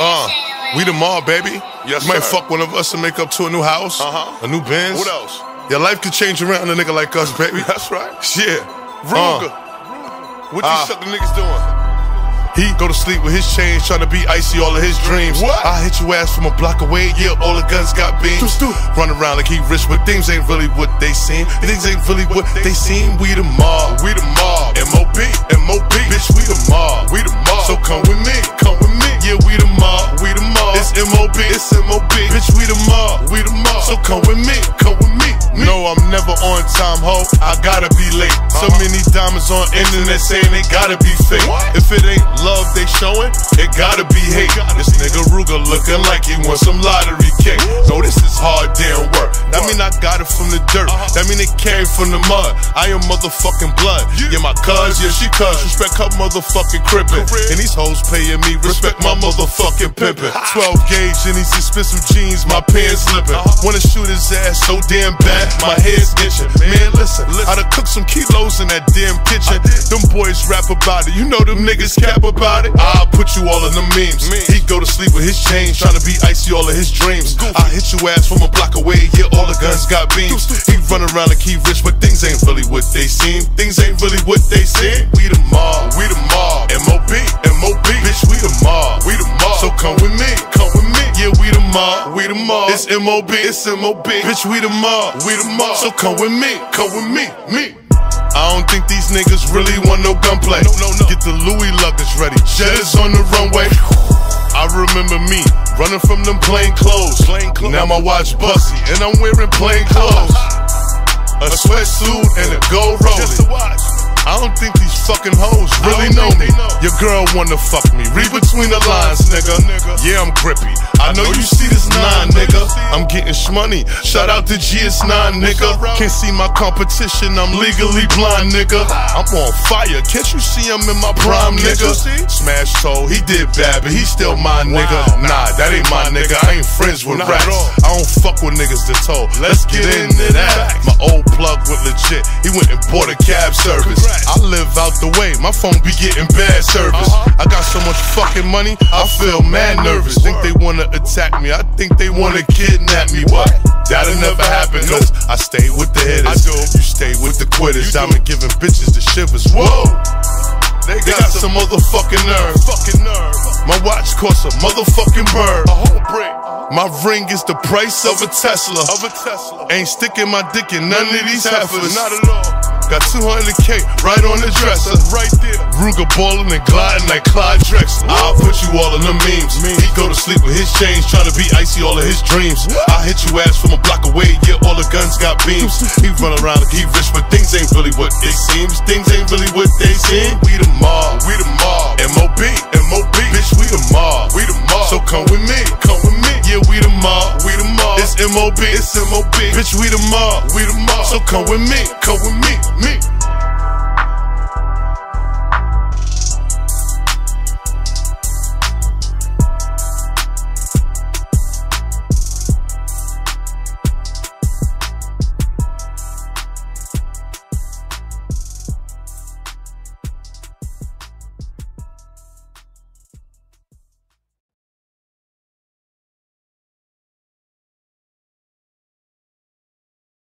Uh, we the mob, baby. Yes, you might sir. fuck one of us and make up to a new house, Uh-huh. a new Benz. What else? Your life could change around a nigga like us, baby. That's right. Yeah. Ruger. Uh, What Ah. these sucker niggas doing? he go to sleep with his chains, trying to be icy all of his dreams. What? I hit your ass from a block away, yeah, all the guns got beams. Just do. Run around like he rich, but things ain't really what they seem. Things ain't really what they seem. We the mob. We the mob. M.O.B. M.O.B. Bitch, we the mob. We the mob. No, I'm never on time, ho. I gotta be late. So Uh-huh. many diamonds on internet saying they gotta be fake. If it ain't love they showing, it gotta be hate. This nigga Ruger looking like he wants some lottery cake. No, this is hard damn work. That mean I got it from the dirt. That mean it came from the mud. I am motherfucking blood. Yeah. My cuz, yeah, she cuz. Respect her motherfucking crippin'. And these hoes paying me. Respect my motherfucking pimpin'. 12 gauge in these expensive jeans, my pants slippin'. Uh-huh. Wanna shoot his ass so damn bad, my head's itching. Man, listen, I done cooked some kilos in that damn kitchen. Them boys rap about it, you know them niggas cap about it. I'll put you all in the memes. He go to sleep with his chains, tryna be icy all of his dreams. I hit your ass from a block away, yeah, all the guns got beams. He run around like he rich, but things ain't really what they seem. Things ain't really what they seem. We the mob, we the mob. M.O.B. M.O.B. Bitch, we the mob, we the mob. So come with me, come with me. Yeah, we the mob, we the mob. It's M.O.B. It's M.O.B. Bitch, we the mob, we the mob. So come with me, come with me, me. I don't think these niggas really want no gunplay. No, no, no. Get the Louis luggage ready. Jet is on the runway. I remember me running from them plain clothes. Plain clothes. Now my watch bussy and I'm wearing plain clothes. A sweatsuit and a gold Just to watch. I don't think these fucking hoes really know me. know. Your girl wanna fuck me. Read between the lines, nigga. Nigga. Yeah, I'm grippy. I know you see this nine, nigga. I'm getting shmoney. Shout out to GS9, nigga. Can't see my competition. I'm legally blind, nigga. I'm on fire. Can't you see I'm in my prime, nigga? Smash toe. He did bad, but he still my nigga. Nah, that ain't my nigga. I ain't friends with rats. I don't fuck with niggas that told. Let's get into that. My old plug went legit. He went and bought a cab service. I live out the way. My phone be getting bad service. Uh-huh. I got so much fucking money. I feel mad nervous. Think they wanna attack me. I think they wanna kidnap me. What? That'll never happen. Cause I stay with the hitters. I do. You stay with the quitters. You do. I've been giving bitches the shivers. Whoa! They They got some motherfucking nerve. fucking nerve. My watch costs a motherfucking bird. A whole brick My ring is the price of a Tesla. of a Tesla. Ain't sticking my dick in none of these heifers. Not at all. Got 200k right on the dresser. Right there. Ruger ballin' and gliding like Clyde Drexler. I'll put you all in the memes. He go to sleep with his chains, trying to be icy all of his dreams. I hit you ass from a block away, yeah, all the guns got beams. He run around like he rich, but things ain't really what they seems. Things ain't really what they seem. We the mob, we the mob. M.O.B. M.O.B. Bitch, we the mob, we the mob. So come with me, come with me. Yeah, we the mob, M.O.B. It's M.O.B. Bitch, we the mob, we the mob. So come with me, come with me, me.